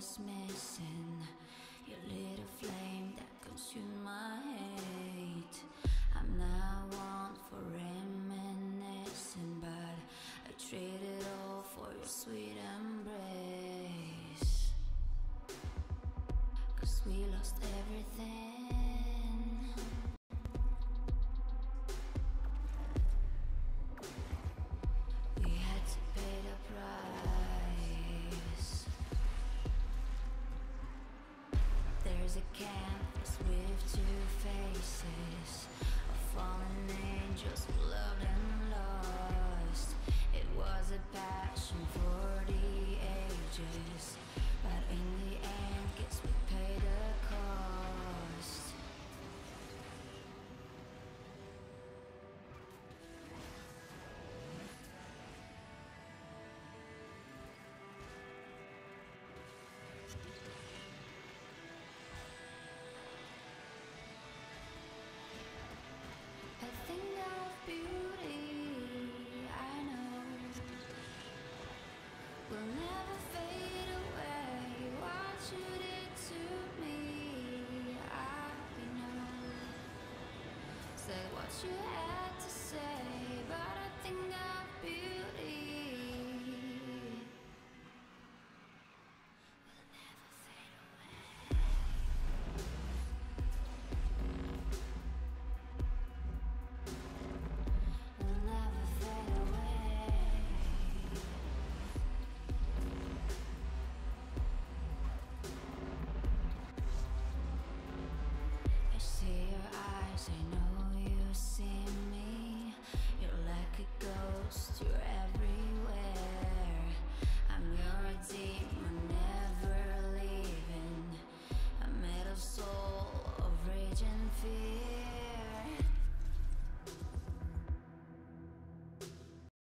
was missing. Your little flame that consumed my hate. I'm not one for reminiscing, but I trade it all for your sweet embrace. Cause we lost everything. A canvas with two faces away. What you did to me, I know. Said what you had to say, but thing of beauty,